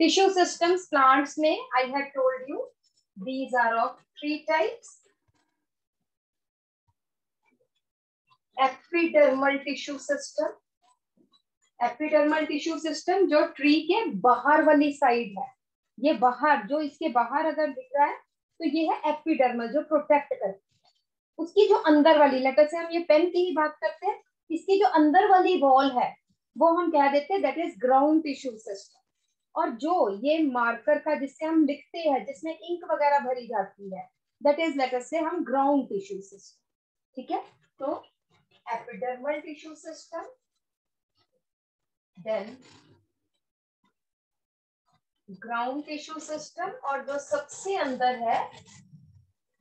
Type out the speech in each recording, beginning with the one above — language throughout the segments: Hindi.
Tissue systems, plants में, I had told you, these are of three types. Epidermal tissue system. Epidermal tissue system जो ट्री के बाहर वाली साइड है ये बाहर जो इसके बाहर अगर दिख रहा है तो ये है एपिडर्मल जो प्रोटेक्ट करती है उसकी जो अंदर वाली लेटर से हम ये पेन की ही बात करते हैं इसकी जो अंदर वाली वॉल है वो हम कह देते हैं that is ground tissue system और जो ये मार्कर का जिससे हम लिखते हैं, जिसमें इंक वगैरह भरी जाती है दैट इज़ लेटर से हम ग्राउंड टिश्यू सिस्टम ठीक है? तो epidermal tissue system then ground tissue system और जो सबसे अंदर है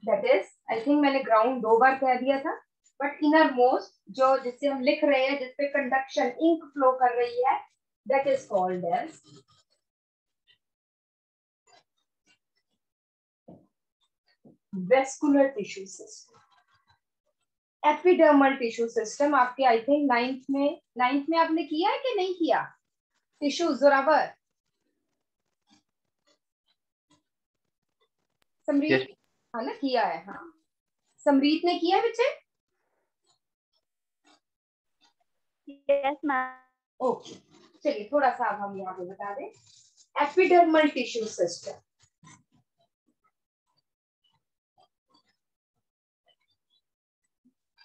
दैट इज़ आई थिंक मैंने ग्राउंड दो बार कह दिया था बट इनर मोस्ट जो जिससे हम लिख रहे हैं, जिसपे कंडक्शन इंक फ्लो कर रही है that is called as vascular tissue system epidermal tissue system आपके आई थिंक नाइन्थ में नाइन्थ में आपने किया है कि नहीं किया? टिश्यू जोरावर। समरीत हाँ ना किया है हाँ। समरीत ने किया बच्चे? यस मैम ओके चलिए थोड़ा सा अब हम यहाँ पे बता दें। एपिडर्मल टिश्यू सिस्टम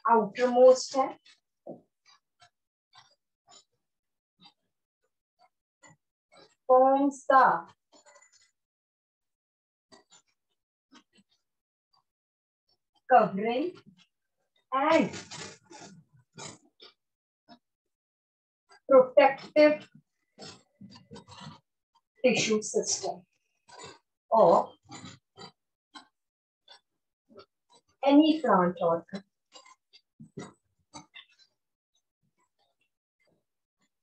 outermost है forms the covering and protective tissue system or any plant organ.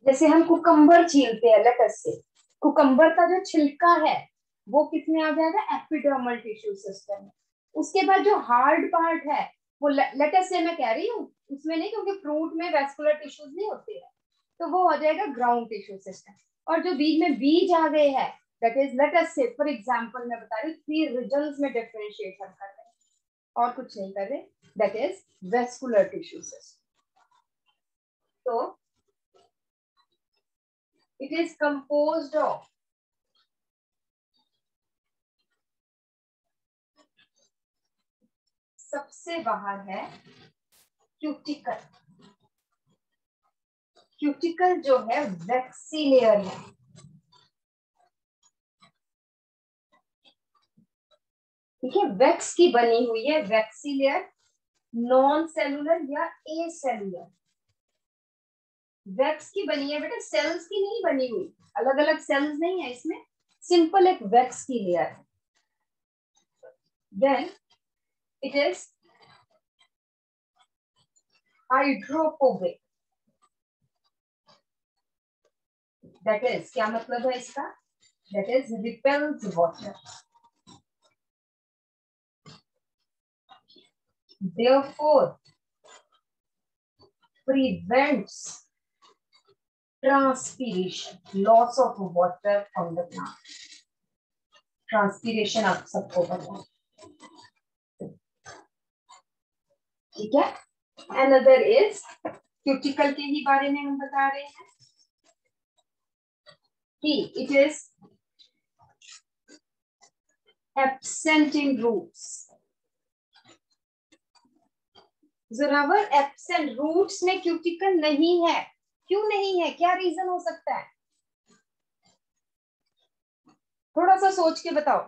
जैसे हम कुकम्बर छीलते हैं लटस से कुकम्बर का जो छिलका है, वो किसमें आ जाएगा? एपिडर्मल टिश्यू सिस्टम में उसके बाद जो हार्ड पार्ट है, वो लेटस से मैं कह रही हूँ, उसमें नहीं, क्योंकि फ्रूट में वेस्कुलर टिश्यूज नहीं होते हैं तो वो हो जाएगा ग्राउंड टिश्यू सिस्टम और जो बीज में बीज आ गए हैं दैट इज़ लेटस से फॉर एग्ज़ाम्पल मैं बता रही हूँ थ्री रीजन्स में डिफरेंशिएट हम कर रहे हैं, और कुछ नहीं कर रहे that is vascular tissue system तो it is composed of सबसे बाहर है क्यूटिकल क्यूटिकल जो है वैक्सी लेयर है। ठीक है वैक्स की बनी हुई है वैक्सी लेयर नॉन सेलुलर या ए सेलुलर वैक्स की बनी है, बेटा सेल्स की नहीं बनी हुई। अलग अलग सेल्स नहीं है इसमें सिंपल एक वैक्स की लेयर है। Then it is hydrophobic that is क्या मतलब है इसका? That is repels water therefore, prevents transpiration, loss of water from the plant. Transpiration आप सबको पता ठीक है? अनदर इज़ क्यूटिकल के ही बारे में हम बता रहे हैं। कि it is absent in roots Zorawar absent roots में क्यूटिकल नहीं है। क्यों नहीं है? क्या रीजन हो सकता है? थोड़ा सा सोच के बताओ।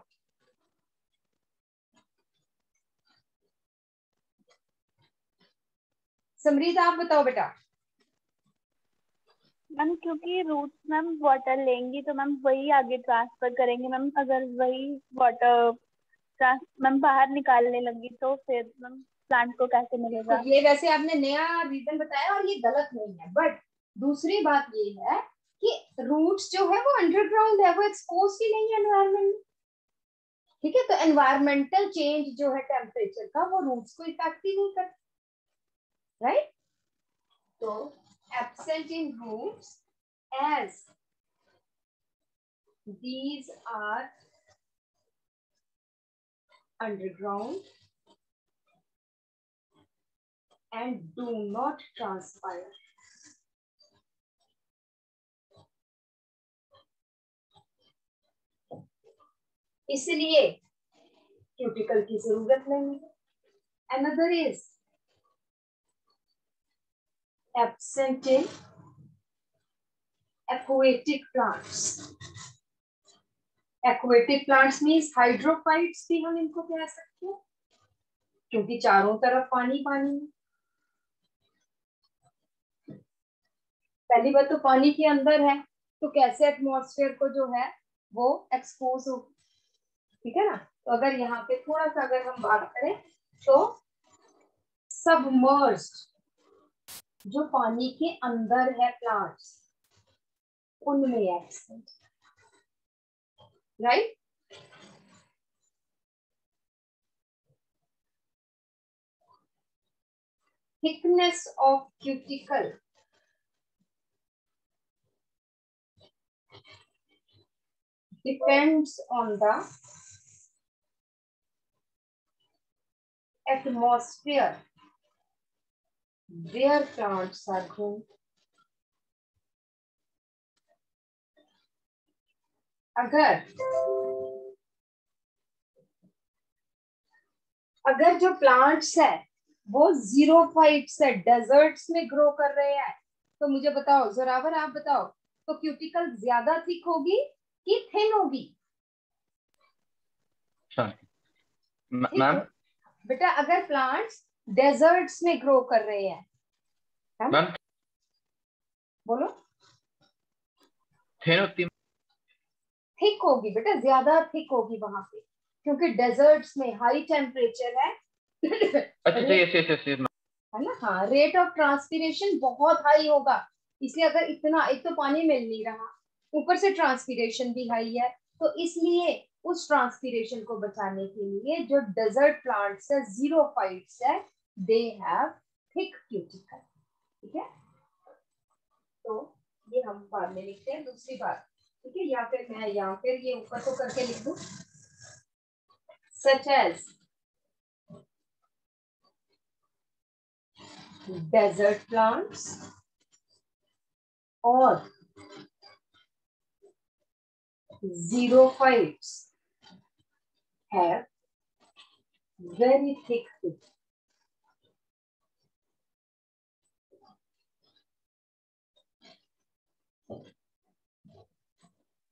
समरीत आप बताओ बेटा। मैम क्योंकि रूट्स मैम वाटर लेंगी तो मैम वही आगे ट्रांसफ़र करेंगे। मैम अगर वही वाटर मैम बाहर निकालने लगी तो फिर मैम प्लांट को कैसे मिलेगा? तो ये वैसे आपने नया रीजन बताया और ये गलत नहीं है बट दूसरी बात ये है कि रूट्स जो है वो अंडरग्राउंड है, वो एक्सपोज ही नहीं है एनवायरमेंट में ठीक है तो एनवायरमेंटल चेंज जो है टेम्परेचर का, वो रूट्स को इफ़ेक्ट ही नहीं करता। राइट तो absent in roots as these are underground and do not transpire. इसलिए क्यूटिकल की ज़रूरत नहीं है। Another is absent in aquatic plants. Aquatic plants means hydrophytes भी हम इनको कह सकते हैं, क्योंकि चारों तरफ़ पानी पानी है। पहली बात तो पानी के अंदर है तो कैसे एटमॉस्फेयर को जो है वो एक्सपोज हो ठीक है ना? तो अगर यहाँ पे थोड़ा सा अगर हम बात करें तो सबमर्ज जो पानी के अंदर है प्लांट्स उनमें accent right thickness of cuticle. Depends on the atmosphere. Where plants are grown. अगर अगर जो प्लांट्स है वो ज़ीरो फाइट से डेजर्ट्स में ग्रो कर रहे हैं तो मुझे बताओ जोरावर आप बताओ तो क्यूटिकल ज़्यादा थिक होगी कि थिन होगी? मैम बेटा अगर प्लांट्स डेजर्ट्स में ग्रो कर रहे हैं मैम? बोलो। थिक होगी बेटा ज़्यादा थिक होगी वहाँ पे क्योंकि डेजर्ट्स में हाई टेम्परेचर है। अच्छा यस यस यस है ना? हाँ रेट ऑफ़ ट्रांसपीरेशन बहुत हाई होगा। इसलिए अगर इतना एक तो पानी मिल नहीं रहा ऊपर से ट्रांसपीरेशन भी हाई है तो इसलिए उस ट्रांसपीरेशन को बचाने के लिए जो डेजर्ट प्लांट्स है ज़ीरो फाइट्स है दे हैव थिक क्यूटिकल ठीक है? तो ये हम बाद में लिखते हैं, दूसरी बात। ठीक है? या फिर मैं, या फिर ये ऊपर को करके लिख दू। Such as desert plants or xerophytes have very thick skin.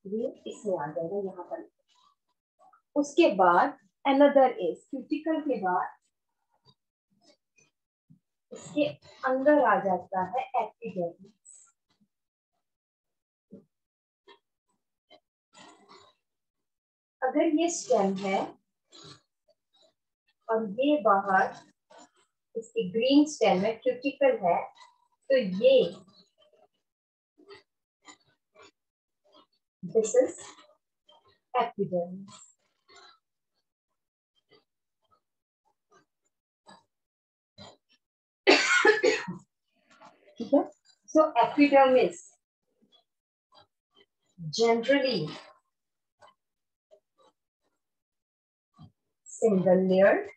ये इसमें आ जाएगा यहाँ पर उसके बाद अनदर इज़ क्यूटिकल के बाद इसके अंदर आ जाता है एपिडर्मिस अगर ये स्टेम है और ये बाहर इसकी ग्रीन स्टेम है क्यूटिकल है तो ये दिस इज़ एपिडर्मिस ठीक है? So epidermis generally single layered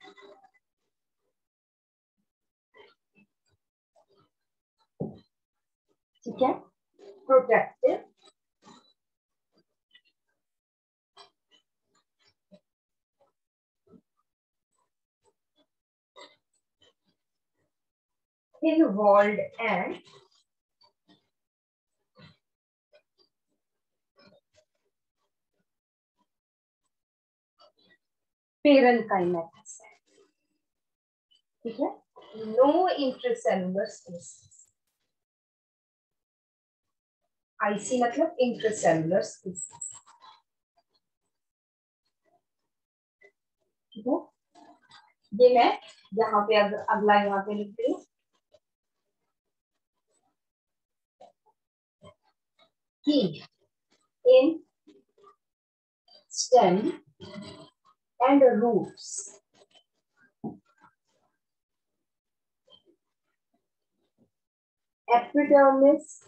ठीक है प्रोटेक्टिव involved and parenchymatous है ठीक है? नो इंट्रासेलुलर स्पीसीज आईसी मतलब इंट्रासेलुलर स्पीसीज ठीक है? ये मैं यहाँ पे अग, अगला यहाँ पे लिख रही हूँ। Key in stem and roots. Epidermis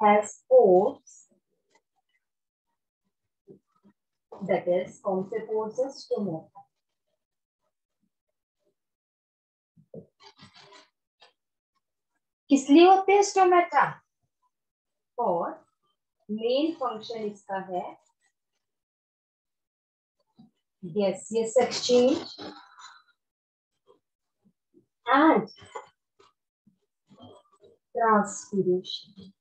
has pores that is कौन से stomata किस लिए होते हैं स्टोमेटा और मेन फ़ंक्शन इसका है gaseous exchange and transpiration.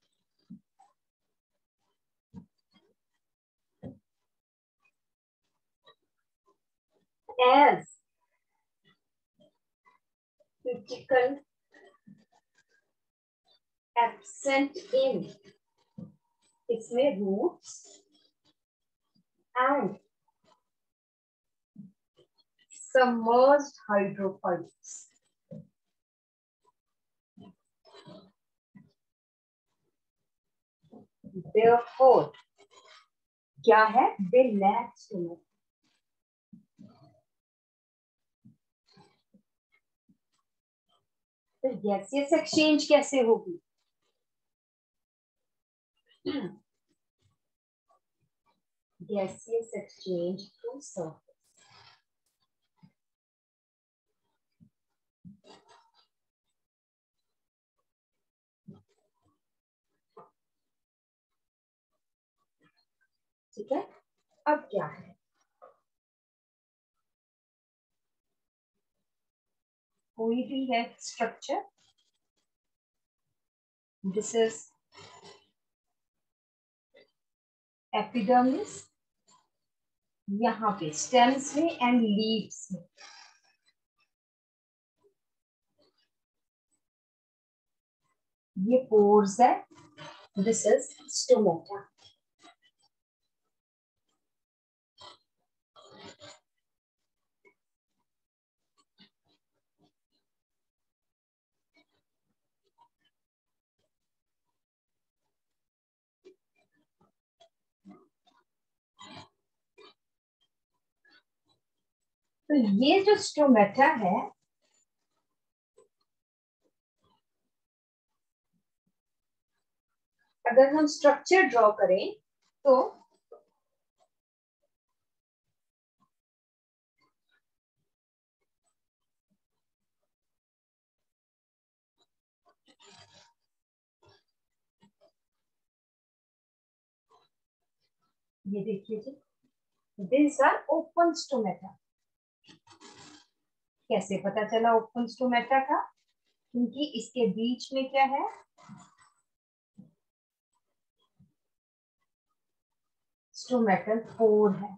As critical absent in इसमें roots and Submerged hydrophytes. Therefore, क्या है दे लैक स्टोमक तो गैसियस एक्सचेंज कैसे होगी gaseous exchange through surface. ठीक है? अब क्या है? कोई भी है स्ट्रक्चर दिस इज़ एपिडर्मिस यहाँ पे स्टेम्स में एंड लीव्स में। ये पोर्स है दिस इज़ स्टोमेटा तो ये जो स्टोमेटा है, अगर हम स्ट्रक्चर ड्रॉ करें तो ये देखिए जी दिस आर ओपन स्टोमेटा कैसे पता चला ओपन स्टोमेटा का? क्योंकि इसके बीच में क्या है? स्टोमेटल फोर है।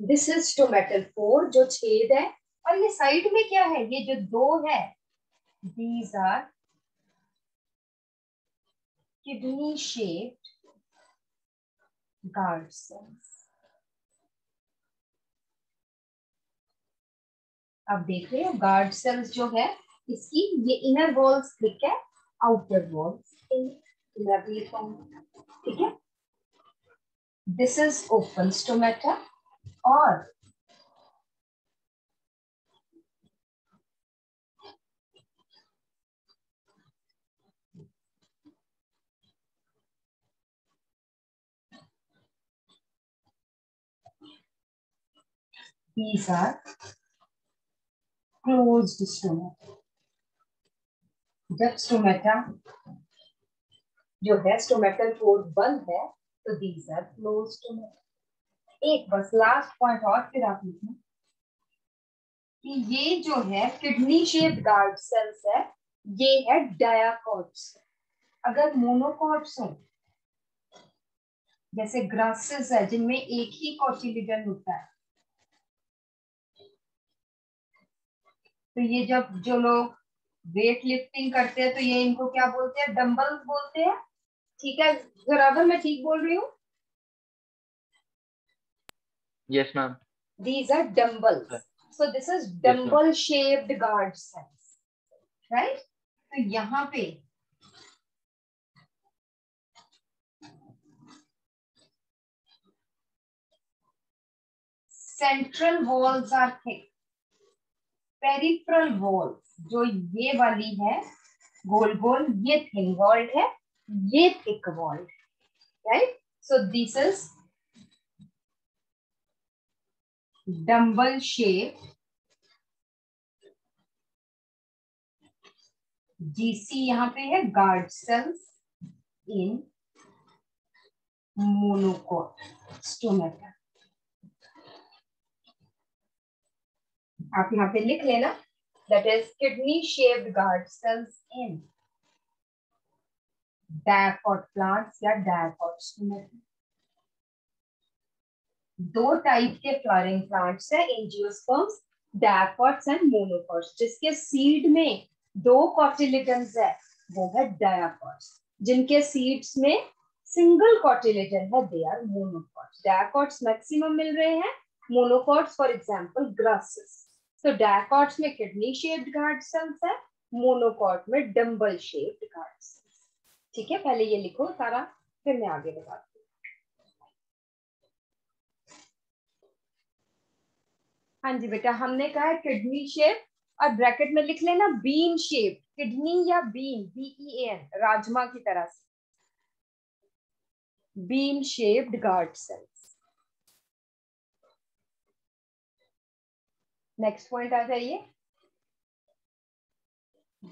दिस इज़ स्टोमेटल फोर जो छेद है। और ये साइड में क्या है? ये जो दो है these are kidney shaped guard cells अब देख रहे हो गार्ड सेल्स जो है, इसकी ये इनर वॉल्स थिक है? आउटर वॉल्स ठीक है? दिस इज़ ओपन स्टोमेटा और these are closed stomata जब स्टोमेटा जो है स्टोमेटल पोर्ट बंद है तो दीज आर क्लोज स्टोमेटा एक बस लास्ट पॉइंट और फिर आप लिखना। कि ये जो है किडनी शेप गार्ड सेल्स है, ये है डायाकॉट्स अगर मोनोकॉट्स हो, जैसे ग्रासेस है, जिनमें एक ही कॉटिलिडन होता है तो ये जब जो लोग वेट लिफ्टिंग करते हैं तो ये इनको क्या बोलते हैं? डम्बल बोलते हैं? ठीक है बराबर मैं ठीक बोल रही हूँ? Yes ma'am these are dumbbell so this is dumbbell shaped guard right तो यहाँ पे central walls are thick peripheral wall जो ये वाली है, गोल गोल, ये थिन वॉल्ड है, ये thick walled right so this is dumbbell shape G C यहाँ पे है guard cells in monocot stomata आप यहाँ पे लिख लेना। That is kidney shaped guard cells in. Dipod plants या dipod दो टाइप के फ्लॉरिंग प्लांट्स है एंजियोस्पर्म्स डायपॉट्स एंड मोनोकॉट्स जिसके सीड में दो कॉटिलिटन्स है, वो है डायापॉट्स जिनके सीड्स में सिंगल कॉटिलिटन है they are monocots dicots maximum मिल रहे हैं मोनोकॉट्स फॉर एग्ज़ाम्पल ग्रासेस तो डायकॉट्स में किडनी शेप्ड गार्ड सेल्स है मोनोकॉट में डम्बल शेप्ड गार्ड सेल्स ठीक है, पहले ये लिखो सारा, फिर मैं आगे बताती हूँ। हाँ जी बेटा, हमने कहा है किडनी शेप और ब्रैकेट में लिख लेना बीन शेप किडनी या बीन बीई एन राजमा की तरह से। Bean shaped guard cells next point आ जाइए।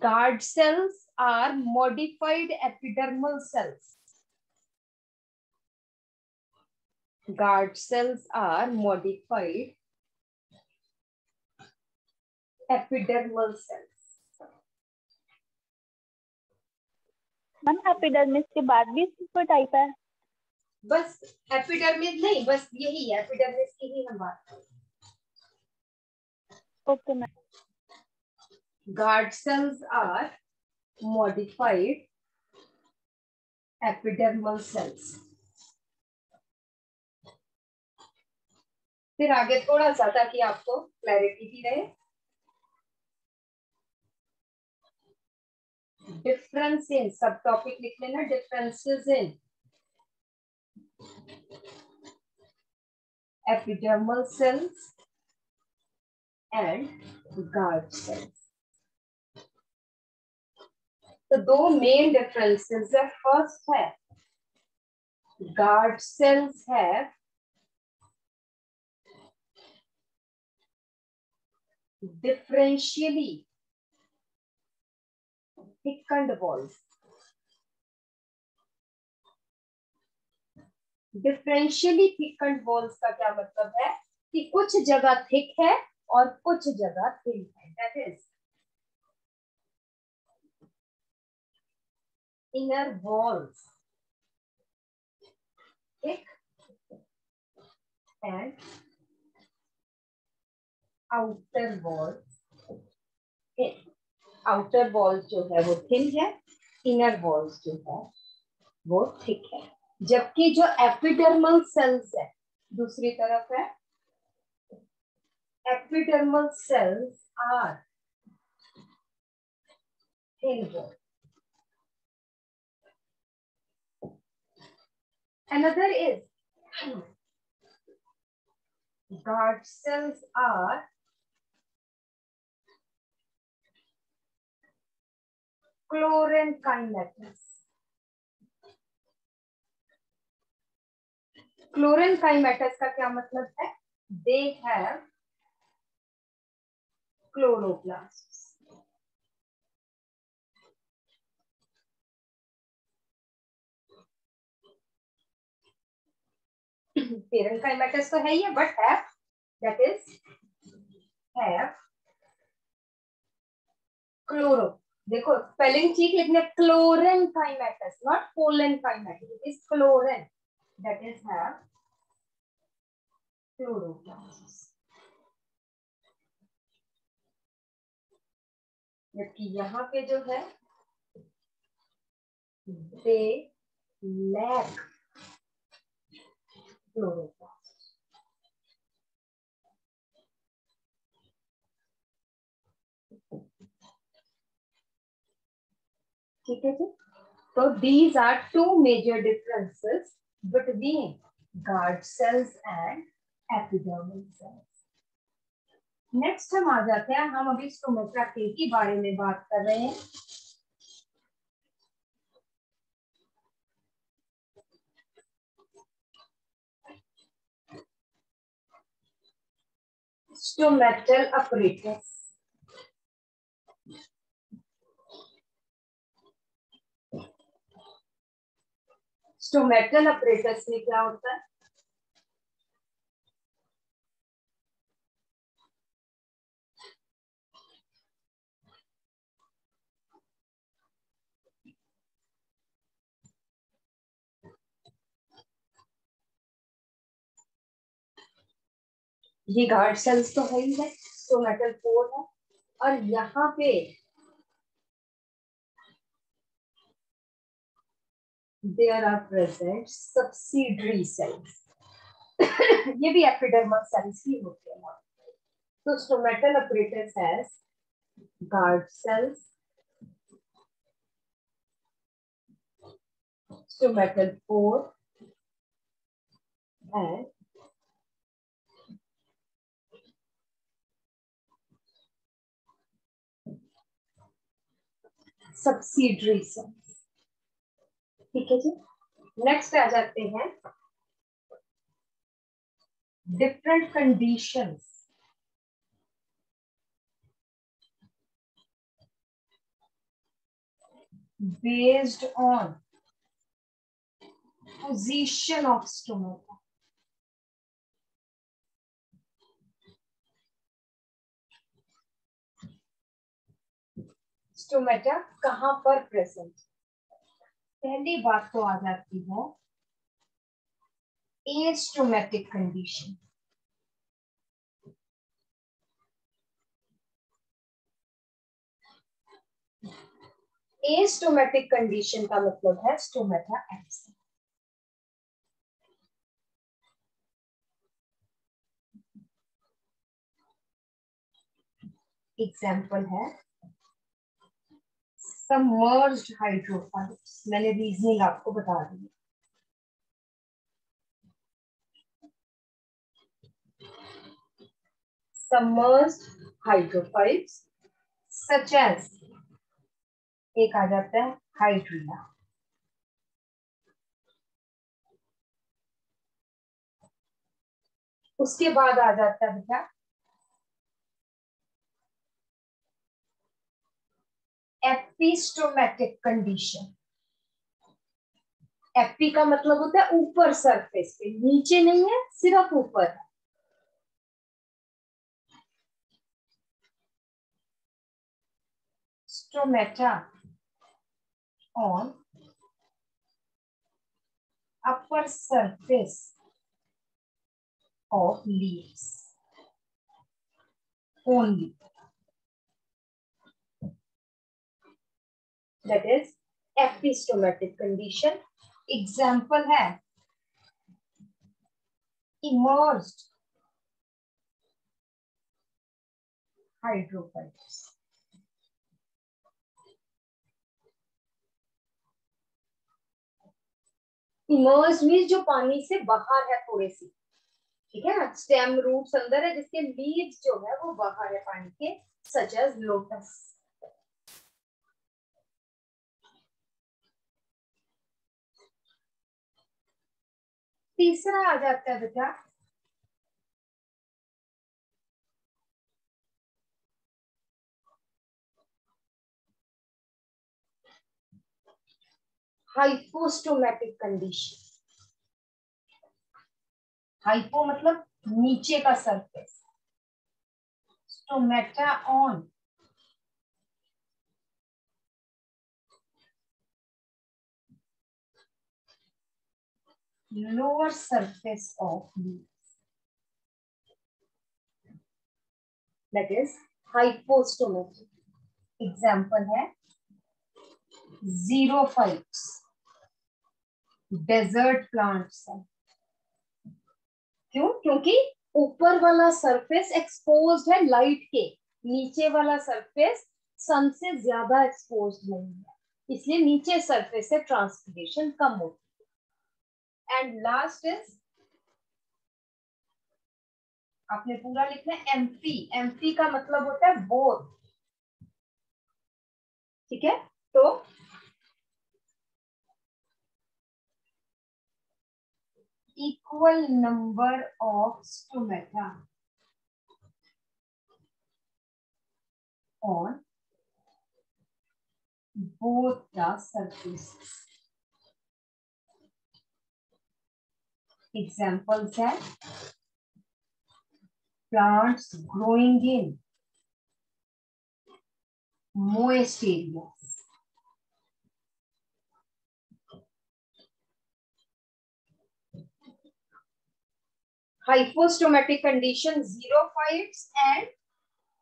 Guard cells are modified epidermal cells guard cells are modified epidermal cells. Ma'am epidermis के बाद भी सुपर टाइप है। बस एपिडर्मिस नहीं बस यही है एपिडर्मिस की ही हम बात कर Okay, ma'am. Guard cells are modified epidermal cells. फिर आगे थोड़ा सा ताकि आपको क्लैरिटी भी रहे डिफरेंस इन सब टॉपिक लिख लेना differences in epidermal cells and guard cells तो दो मेन डिफरेंसेस है फ़र्स्ट है गार्ड सेल्स है differentially. Thickened walls differentially thickened walls का क्या मतलब है? कि कुछ जगह थिक है और कुछ जगह थिन है। That is inner walls thick and outer walls outer walls जो है वो थिन है इनर वॉल्स जो है वो थिक है। जबकि जो एपिडर्मल सेल्स है, दूसरी तरफ़ है epidermal cells are thin Another is guard cells are chlorenchymatous. Chlorenchymatous का क्या मतलब है? They have chloroplasts. Parent chymatis तो है ही है, but F that is F chloro. देखो स्पेलिंग ठीक लिखने chlorenchymatous not parenchymatous it is chlorine that is have chloroplast जबकि यहाँ पे जो है दे लैक ठीक है जी? तो these are two major differences between guard cells and epidermal cells next हम आ जाते हैं। हम अभी स्टोमेटा के बारे में बात कर रहे हैं। Stomatal apparatus स्टोमेटल अपरेटस में क्या होता है? ये गार्ड सेल्स तो है ही है तो मेटल फोर है। और यहाँ पे there are present subsidiary cells ये भी एपिडर्मा सेल्स ही होते हैं। ना तो स्टोमेटल ऑपरेटर है guard cells stomatal pore and subsidiary से ठीक है जी? नेक्स्ट आ जाते हैं। Different condition based on position of stomata stomata कहाँ पर प्रेजेंट पहली बात तो आ जाती है एस्टोमेटिक कंडीशन एस्टोमेटिक कंडीशन का मतलब है स्टोमेटा एब्सेंट एग्ज़ाम्पल है सबमर्ज्ड हाइड्रोफाइल्स मैंने रीजनिंग आपको बता दी submerged hydrophytes such as, एक आ जाता है हाइड्रिया उसके बाद आ जाता है बेटा एपिस्टोमेटिक कंडीशन एपी का मतलब होता है ऊपर सरफेस पे। नीचे नहीं है, सिर्फ़ ऊपर है। Stomata on upper surface of leaves. Only. That is epistomatic condition. Example है, immersed hydrophytes. इमर्ज मीन जो पानी से बाहर है थोड़े सी, ठीक है स्टेम रूट्स अंदर है, जिसके लीव्स जो है वो बाहर है पानी के सच एज लोटस तीसरा आ जाता है बेटा। हाइपोस्टोमेटिक कंडीशन हाइपो मतलब नीचे का surface stomata on lower surface of leaves. That is hypostomatic. Example है ज़ीरो फाइट्स डेजर्ट प्लांट्स है. क्यों? क्योंकि ऊपर वाला सरफेस एक्सपोज है लाइट के. नीचे वाला सरफेस सन से ज़्यादा एक्सपोज नहीं है. इसलिए नीचे सरफेस से ट्रांसपिरेशन कम होती है। एंड लास्ट इज़ आपने पूरा लिखना है एमपी एमपी का मतलब होता है बोध ठीक है? तो equal number of stomata on both the surfaces Examples are plants growing in moist areas. hypostomatic condition xerophytes and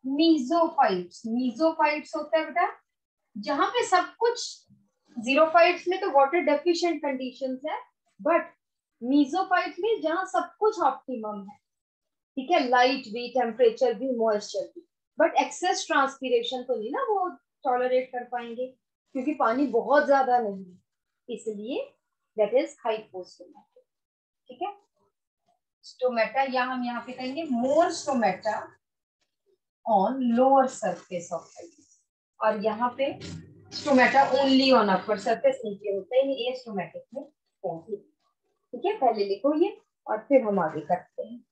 mesophyites mesophyites होता है बेटा जहाँ पे सब कुछ जीरोफाइट्स में तो वाटर डेफिशिएंट कंडीशंस है बट मीजोफाइट्स में जहाँ सब कुछ ऑप्टिमम है। ठीक है? लाइट भी टेम्परेचर भी मॉइस्चर भी। बट एक्सेस ट्रांसपीरेशन तो नहीं ना वो टॉलरेट कर पाएँगे, क्योंकि पानी बहुत ज़्यादा नहीं है। इसलिए दैट इज़ हाइपोस्टोमेटिक ठीक है? स्टोमेटा या हम यहाँ पे कहेंगे more stomata on lower surface of और यहाँ पे stomata only on upper surface नीचे होता है ये स्टोमेटिक में ठीक है, पहले लिखो ये और फिर हम आगे करते हैं।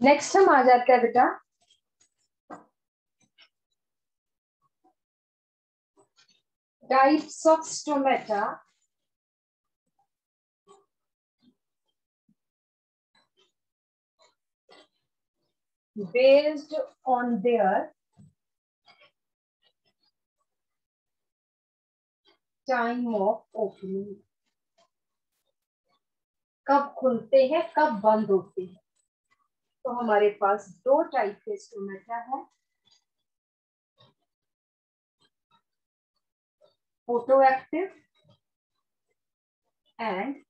नेक्स्ट हम आ जाते हैं बेटा। Types of stomata based on their time of opening कब खुलते हैं, कब बंद होते हैं? तो हमारे पास दो टाइप के स्टोमेटा है। Photo active and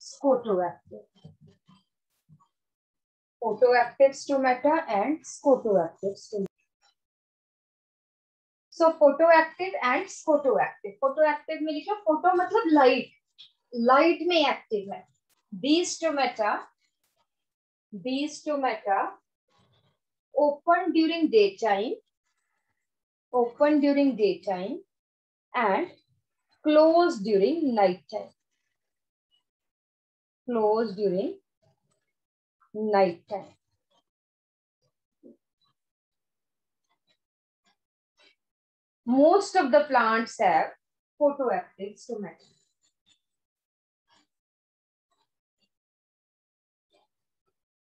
scoto active photo active stomata and scoto active So photoactive and scotoactive. Photoactive में लिखा photo मतलब light. Light में active है. These stomata, these stomata open during daytime open during daytime and close during night time. Close during night time. Most of the plants have photoactive stomata.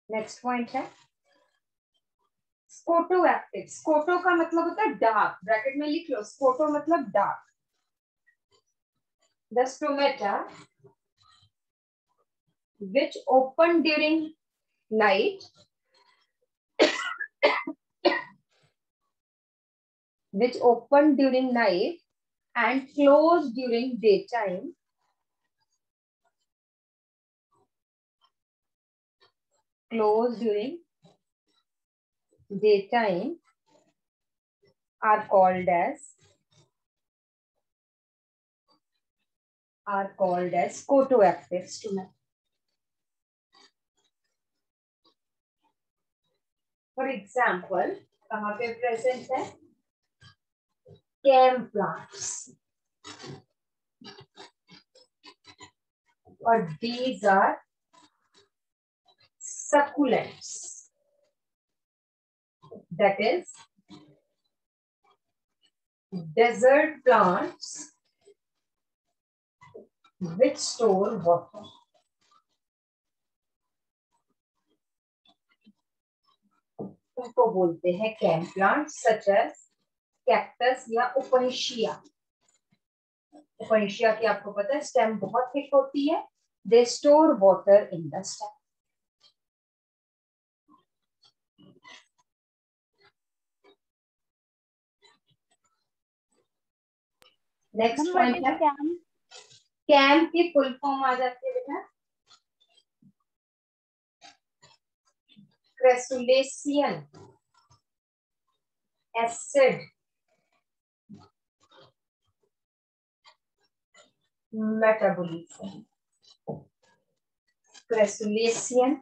Next point है. स्कोटो एक्टिव स्कोटो का मतलब होता है डार्क ब्रैकेट में लिख लो. स्कोटो मतलब dark the stomata which open during night which open during night and close during daytime close during daytime are called as are called as photoactive stomata. For example, कहाँ पे present है cam plants और these are succulents. that is desert plants which store water. उनको बोलते हैं cam plant such as cactus या उपनिशिया उपनिशिया की आपको पता है स्टेम बहुत थिक होती है। They store water in the stem next point है। कैम की फुल फॉर्म आ जाती है बेटा। Crassulacean acid metabolism. Crassulacean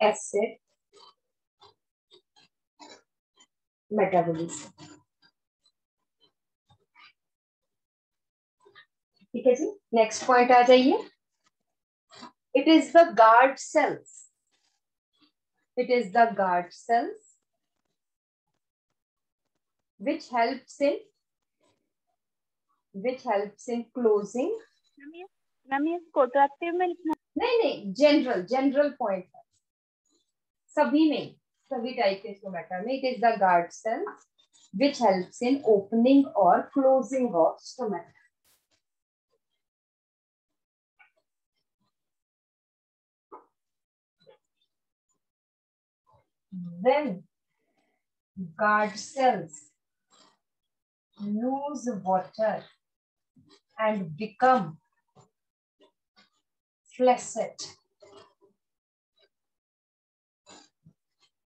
acid metabolism. ठीक है जी नेक्स्ट पॉइंट आ जाइए it is the guard cells it is the guard cells which helps in which helps in closing ma'am ये कोट्रैक्टिव में लिखना नहीं नहीं जनरल जनरल पॉइंट है सभी में सभी टाइप के स्टोमेटा में it is the guard cell which helps in opening or closing of stomata. When guard cells lose water and become flaccid.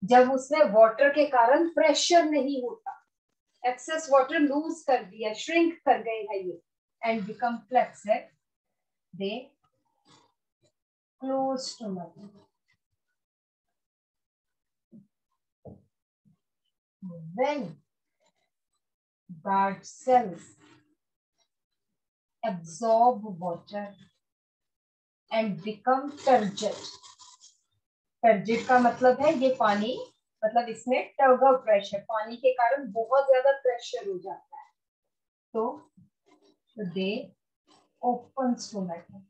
जब उसमें वाटर के कारण प्रेशर नहीं होता एक्सेस वाटर लूज कर दिया श्रिंक कर गए है ये and become flaccid they close to mother when guard cells absorb water and become turgid. Turgid का मतलब है ये पानी मतलब इसमें ऑफ़ प्रेशर, पानी के कारण बहुत ज़्यादा प्रेशर हो जाता है। तो they open stomata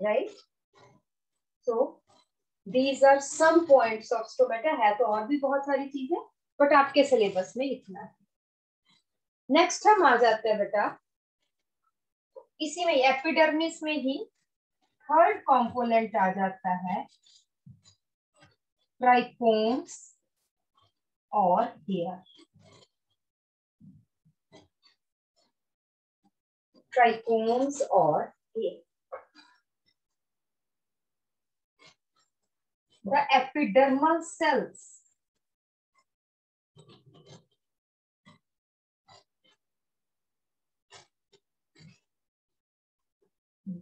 right so these are some points of stomata है तो और भी बहुत सारी चीज़ें। बट आपके सिलेबस में इतना है। नेक्स्ट हम आ जाते हैं बेटा। इसी में एपिडर्मिस में ही थर्ड कंपोनेंट आ जाता है। ट्राइकोम्स और हेयर ट्राइकोम्स और hair the epidermal cells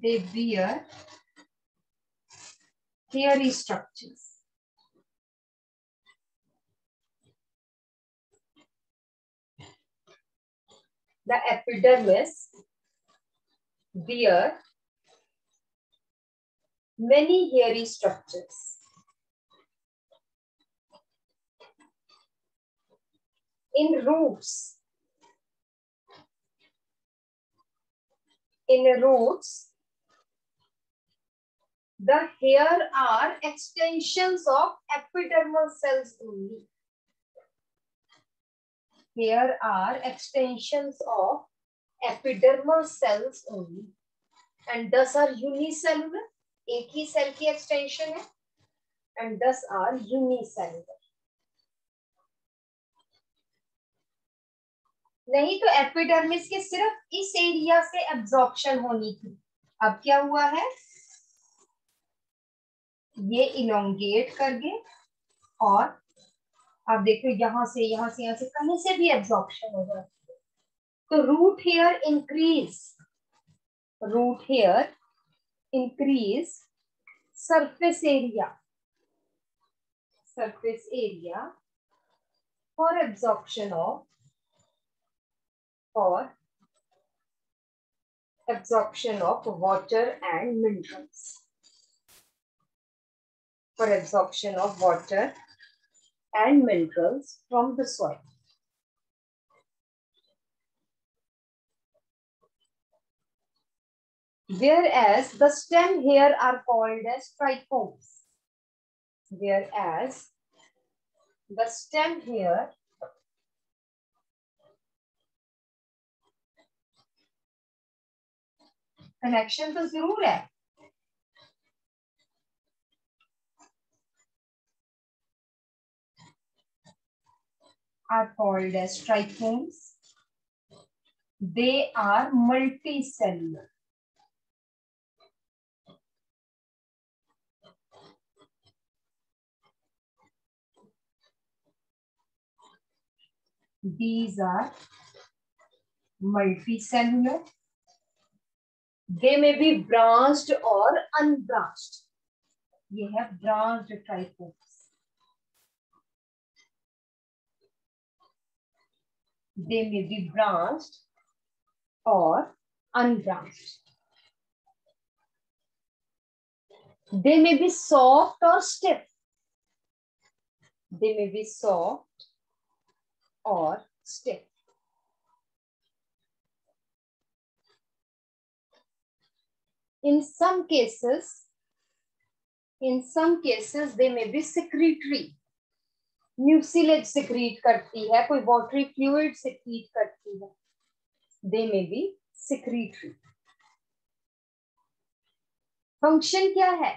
they bear hairy structures. The epidermis bear many hairy structures. In roots, in roots, the hair are extensions of epidermal cells only. Hair are extensions of epidermal cells only. And thus are unicellular. एक ही सेल की एक्सटेंशन है एंड दस आर यूनिसेलुलर नहीं तो एपिडर्मिस के सिर्फ़ इस एरिया से एब्जॉर्प्शन होनी थी अब क्या हुआ है ये इलोंगेट कर गए और आप देखो यहाँ से यहाँ से यहाँ से कहीं से भी एब्जॉर्प्शन हो जाती है तो root hair increase root hair increase surface area surface area for absorption of for absorption of water and minerals. For absorption of water and minerals from the soil. Whereas the stem here are called as trichomes. Whereas the stem here connection तो जरूर है are called as trichomes. They are multicellular. these are multicellular. They may be branched or unbranched. ये है branched trichomes. They may be branched or unbranched. They may be soft or stiff. They may be soft or stiff. In some cases, in some cases, they may be secretory. Mucilage secrete करती है, कोई वॉटरी फ्लूइड सिक्रीट करती है they may be secretory function क्या है?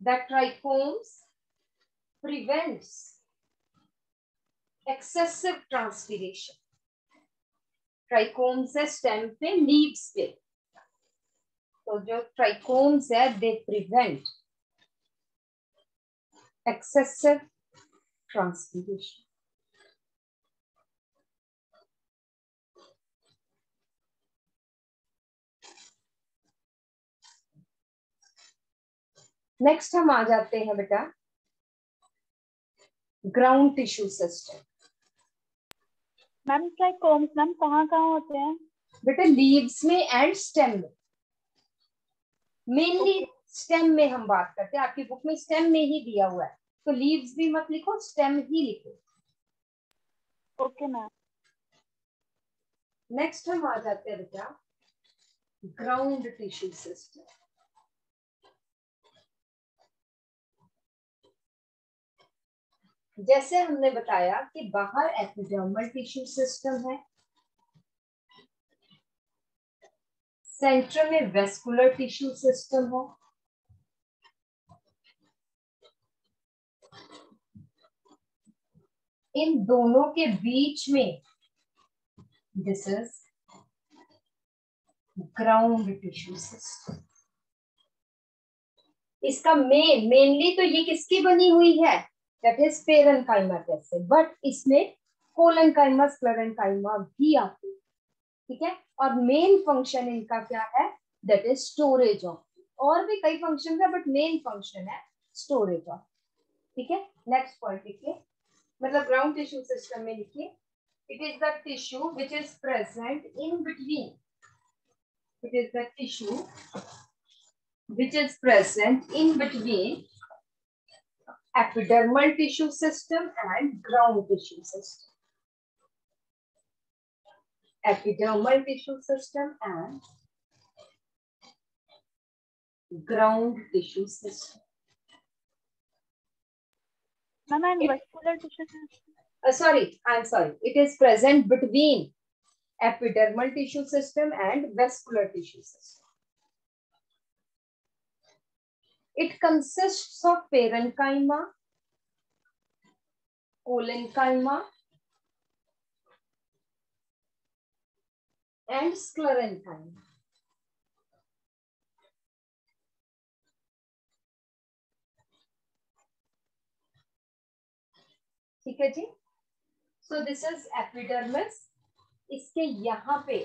The trichomes prevents excessive transpiration trichomes है स्टेम पे लीव्स पे. तो जो ट्राइकोम्स है they prevent excessive transpiration next हम आ जाते हैं बेटा। Ground tissue system ma'am trichomes ma'am कहाँ कहाँ होते हैं? बेटा लीव्स में एंड स्टेम में। मेनली स्टेम में हम बात करते हैं। आपकी बुक में स्टेम में ही दिया हुआ है। तो लीव्स भी मत लिखो स्टेम ही लिखो। ओके मैम नेक्स्ट हम आ जाते हैं बेटा ग्राउंड टिश्यू सिस्टम जैसे हमने बताया कि बाहर एपिडर्मल टिश्यू सिस्टम है सेंटर में वेस्कुलर टिश्यू सिस्टम है इन दोनों के बीच में this is ground tissue system इसका मेन मेनली तो ये किसकी बनी हुई है? दैट इज़ पेरेंकाइमा कैसे बट इसमें कोलनकाइमा स्क्लेरेंकाइमा भी आती है। ठीक है? और मेन फ़ंक्शन इनका क्या है? दैट इज़ स्टोरेज ऑफ़ और भी कई फ़ंक्शन है बट मेन फ़ंक्शन है स्टोरेज ऑफ़ ठीक है? नेक्स्ट पॉइंट लिखिए मतलब ग्राउंड टिश्यू सिस्टम में लिखिए it is the tissue which is present in between it is the tissue which is present in between epidermal tissue system and ground tissue system. Epidermal tissue system and ground tissue system. Vascular tissue? Uh, sorry, I'm sorry. It is present between epidermal tissue system and vascular tissue system. It consists of parenchyma, colenchyma, and sclerenchyma. ठीक है जी? सो दिस इज़ एपिडर्मिस इसके यहाँ पे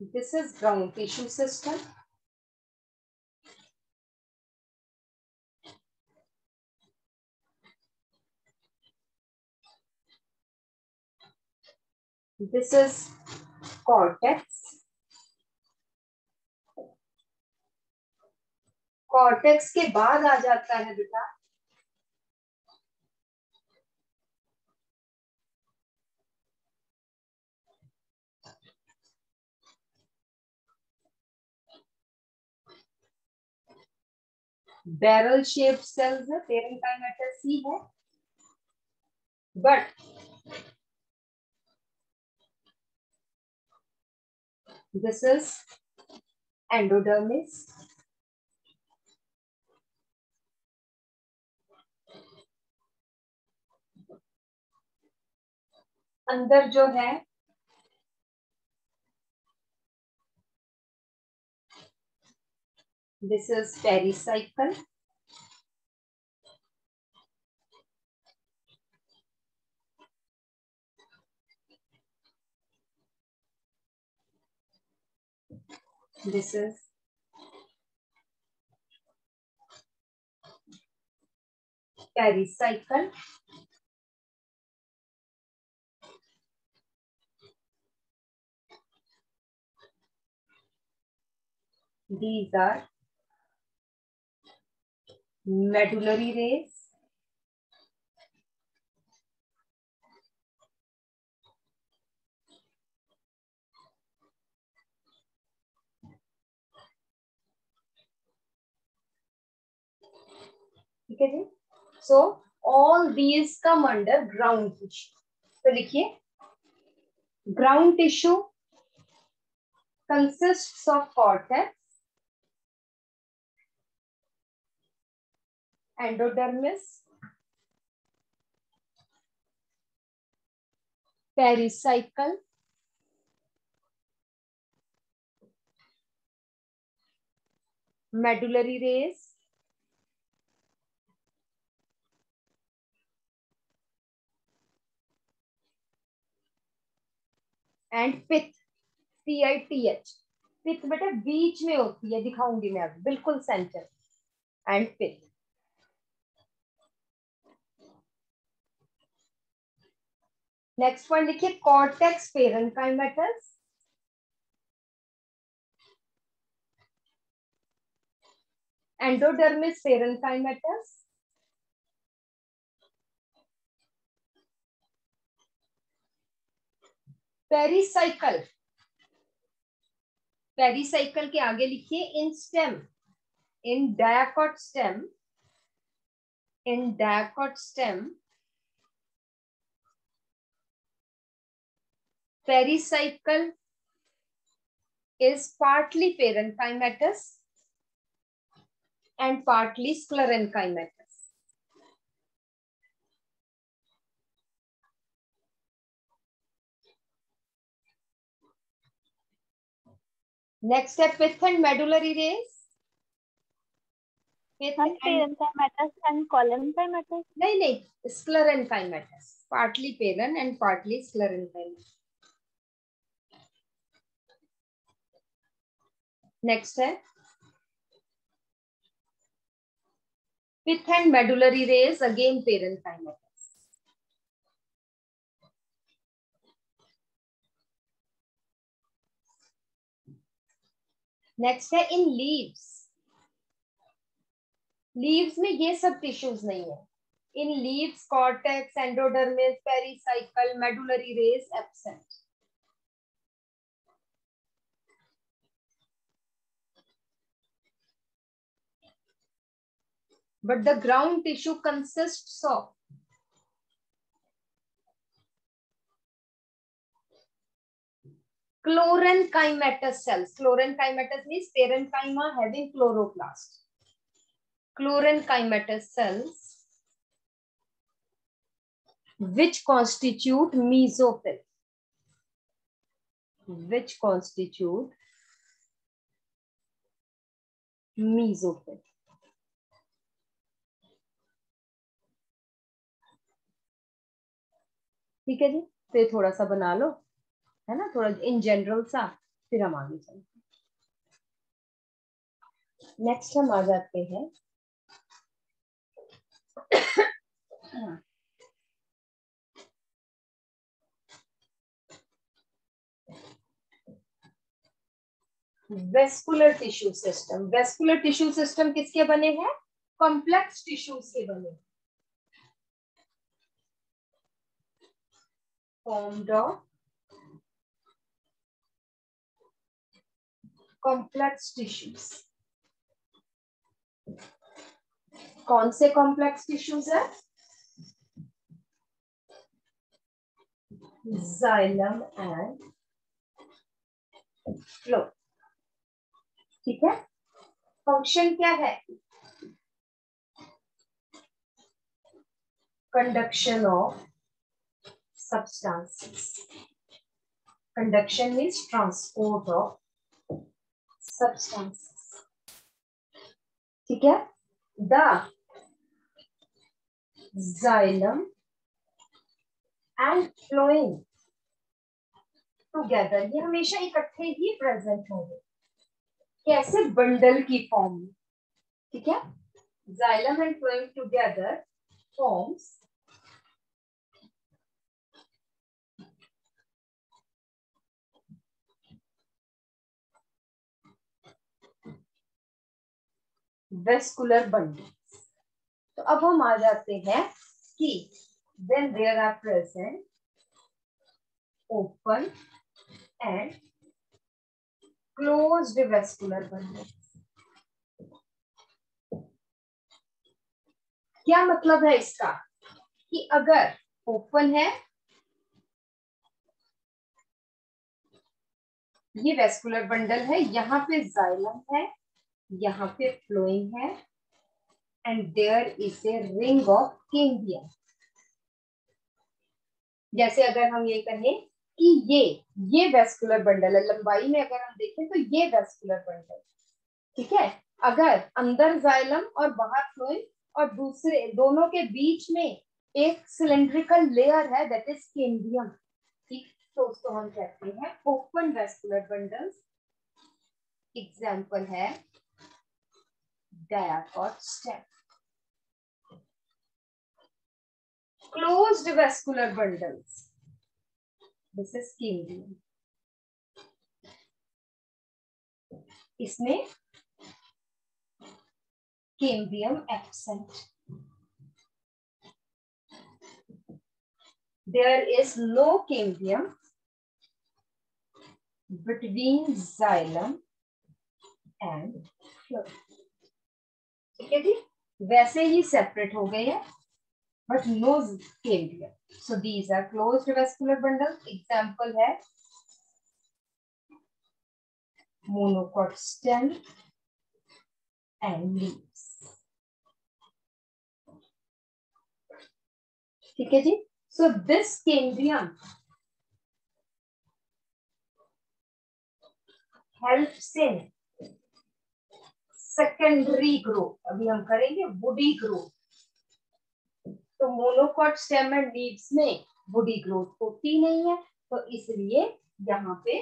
this is ground tissue system this is cortex. Cortex के बाद आ जाता है बेटा। बैरल शेप सेल्स है पेरेंकाइमेटा सी है। But this is endodermis. अंदर जो है This is pericycle. This is pericycle. These are medullary rays. ठीक है जी? So all these come under ground tissue तो लिखिए। Ground tissue consists of cortex, endodermis, pericycle, medullary rays, and pith C I T H pith बेटा बीच में होती है दिखाऊँगी मैं अब बिल्कुल centre and pith next point लिखिए cortex parenchymatous endodermis parenchymatous pericycle pericycle के आगे लिखिए in stem in dicot stem in dicot stem pericycle is partly parenchymatous and partly sclerenchymatous. Next step, fifth and medullary rays. Fifth and parenchymatous and cholenchymatous. No, no, sclerenchymatous. Partly parent and partly sclerenchymatous. Next है। Pith and medullary rays again parenchyma next है इन लीव्स लीव्स में ये सब टिश्यूज नहीं है। In leaves cortex endodermis pericycle medullary rays absent but the ground tissue consists of chlorenchymatous cells. Chlorenchymatous means parenchyma having chloroplast. Chlorenchymatous cells which constitute mesophyll which constitute mesophyll ठीक है जी? तो ये थोड़ा सा बना लो, है ना? थोड़ा इन जनरल सा, फिर हम आगे चलते नेक्स्ट हम आ जाते हैं। Vascular tissue system vascular tissue system किसके बने हैं? कॉम्प्लेक्स टिश्यूज के बने formed of complex tissues. कौन से कॉम्प्लेक्स टिश्यूज है? जाइलम एंड फ्लो ठीक है? फ़ंक्शन क्या है? Conduction of substances. Conduction means transport of substances. ठीक है The xylem and phloem together ये हमेशा इकट्ठे ही प्रेजेंट होंगे कैसे बंडल की फॉर्म ठीक है xylem and phloem together forms vascular bundle तो अब हम आ जाते हैं कि then there are present open and closed vascular bundle क्या मतलब है इसका? कि अगर ओपन है, ये वेस्कुलर बंडल है, यहाँ पे जाइलम है यहाँ पे फ्लोइंग है and there is a ring of cambium जैसे अगर हम ये कहें कि ये ये वेस्कुलर बंडल है, लंबाई में अगर हम देखें तो ये वेस्कुलर बंडल ठीक है? अगर अंदर जाइलम और बाहर फ्लोइंग और दूसरे, दोनों के बीच में एक सिलेंड्रिकल लेयर है दैट इज़ केम्बियम ठीक? तो उसको हम कहते हैं ओपन वेस्कुलर बंडल्स एग्ज़ाम्पल है diacot stem. Closed vascular bundles. This is cambium. इसमें cambium absent. There is no cambium between xylem and phloem. ठीक है जी? वैसे ही सेपरेट हो गए हैं but no cambium so these are closed vascular bundle example है मोनोकॉट स्टेम एंड लीव्स ठीक है जी? So this cambium helps in secondary growth अभी हम करेंगे वुडी ग्रोथ तो मोनोकॉट स्टेम एंड लीव्स में वुडी ग्रोथ होती नहीं है तो इसलिए यहाँ पे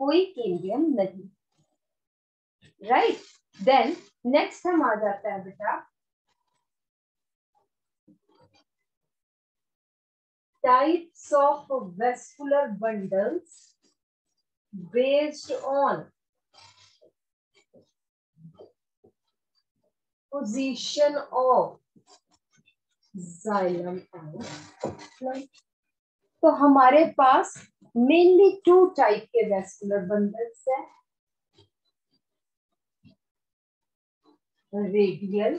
कोई केंद्रियम नहीं. राइट देन नेक्स्ट हम आ जाता है बेटा. Types of vascular bundles based on position of xylem and तो हमारे पास मेनली टू टाइप के वेस्कुलर बंडल्स है। Radial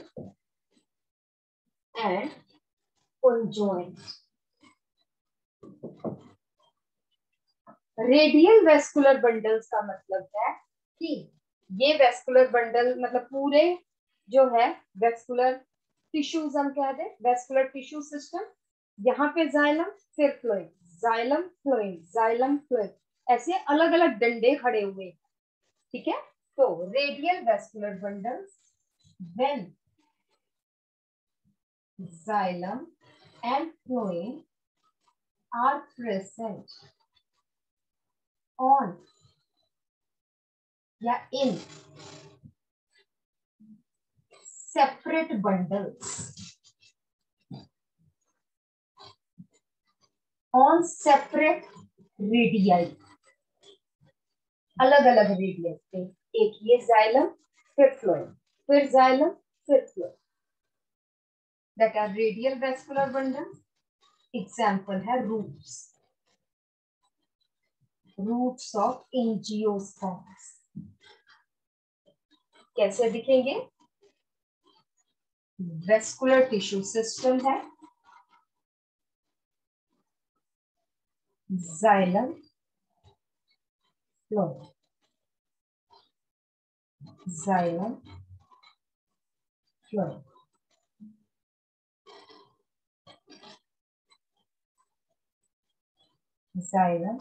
and conjoint radial vascular bundles का मतलब है कि ये वेस्कुलर बंडल मतलब पूरे जो है वेस्कुलर टिश्यूज हम कह दें वेस्कुलर टिश्यू सिस्टम यहाँ पे जाइलम फिर phloem xylem phloem xylem phloem ऐसे अलग अलग डंडे खड़े हुए ठीक है? तो radial vascular bundles when xylem and phloem are present on या in separate bundles. On separate radii अलग अलग रेडियस पे एक ये जाइलम फिर फ्लोएम फिर जाइलम फिर phloem that are radial vascular bundle example है रूट्स रूट्स ऑफ़ एंजियोस्पर्म्स कैसे दिखेंगे? वेस्कुलर टिश्यू सिस्टम है। Xylem phloem xylem phloem xylem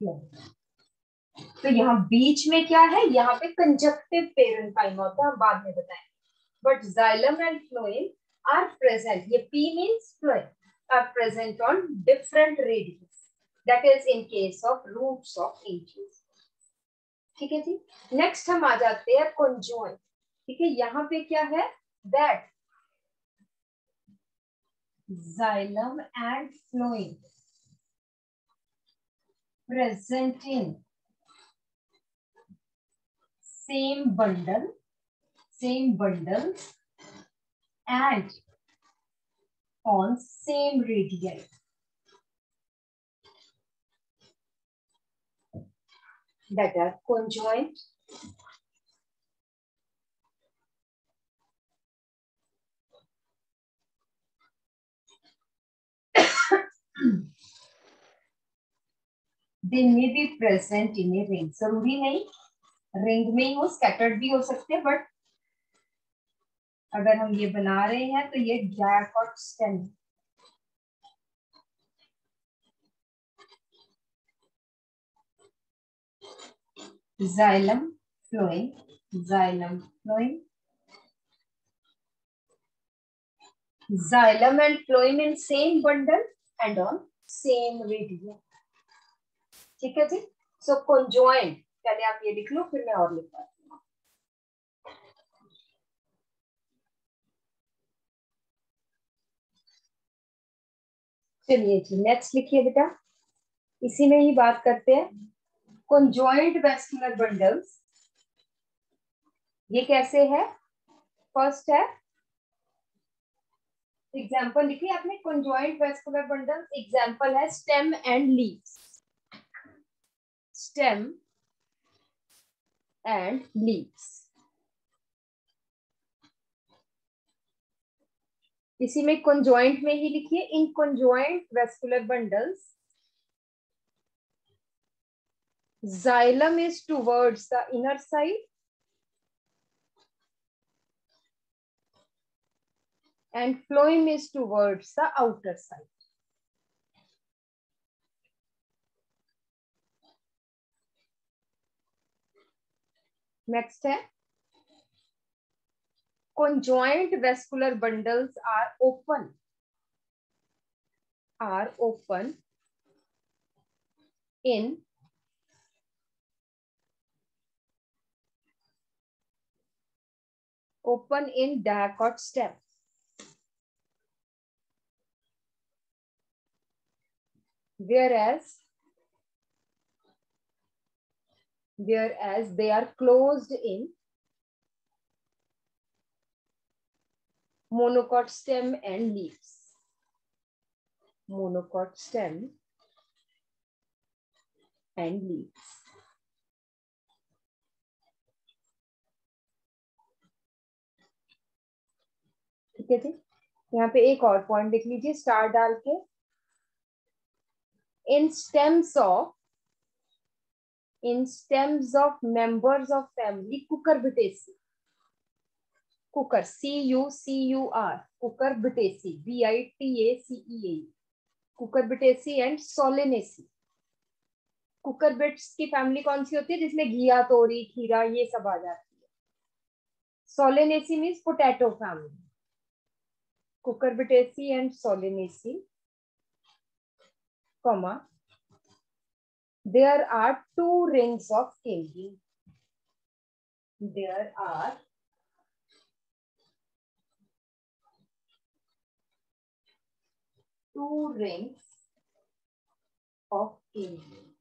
phloem तो यहाँ बीच में क्या है? यहाँ पे कंजक्टिव पेरेंटाइमा होता है। हम बाद में बताएँगे। But xylem and phloem are present. ये P means phloem are present on different radius. That is in case of roots of angios. ठीक है जी नेक्स्ट हम आ जाते हैं कंजॉइंट ठीक है यहाँ पे क्या है that xylem and phloem present in same bundle same bundles and on same radii that are conjoint they may be present in a ring ज़रूरी नहीं रिंग में ही हो स्कैटर्ड भी हो सकते हैं अगर हम ये बना रहे हैं तो ये जैकॉट stem xylem phloem xylem phloem xylem and phloem in same bundle and on same radius ठीक है जी? सो so, कंजॉइंट पहले आप ये लिख लो फिर मैं और लिख चलिए जी नेक्स्ट लिखिए बेटा। इसी में ही बात करते हैं। Conjoint vascular bundles ये कैसे है? फ़र्स्ट है। एग्ज़ाम्पल लिखिए आपने conjoint वेस्कुलर bundles एग्ज़ाम्पल है stem and leaves stem and leaves. इसी में conjoint में ही लिखिए इन conjoint vascular bundles xylem is towards the inner side and phloem is towards the outer side. Next है conjoint vascular bundles are open. Are open in open in dicot stem. Whereas whereas they are closed in monocot stem and leaves. Monocot stem and leaves. ठीक है जी? यहाँ पे एक और पॉइंट देख लीजिए स्टार डाल के। In stems of in stems of members of family Cucurbitaceae cooker C U C U R Cucurbitaceae B I T A C A Cucurbitaceae and Solanaceae cucurbits की फैमिली कौन सी होती है? जिसमें घिया, तोरी, खीरा, ये सब आ जाती है। Solanaceae means potato family Cucurbitaceae and Solanaceae comma there are two rings of केंगी there are two rings of kingi.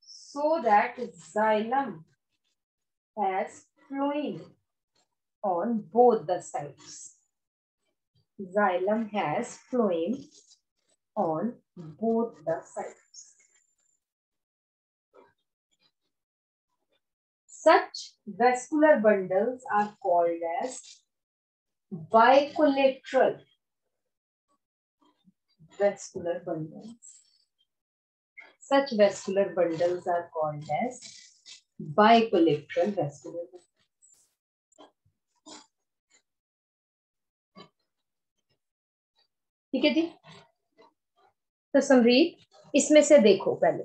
So that xylem has flowing on both the sides. Xylem has flowing on both the sides. Such vascular bundles are called as bicollateral vascular bundles. Such vascular bundles are called as bicollateral vascular bundles. ठीक है जी तो समरीत इसमें से देखो पहले